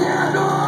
mañana.